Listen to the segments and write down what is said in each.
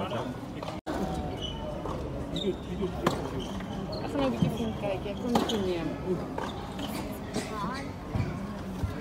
不能自己不听课，不能自己。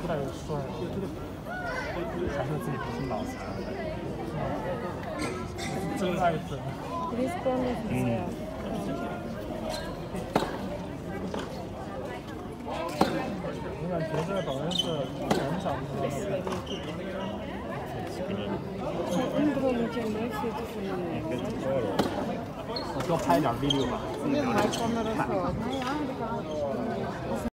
不太有帅，还是自己不是老师。真爱粉。嗯。你看现在好像是很少。多拍点 video 吧。自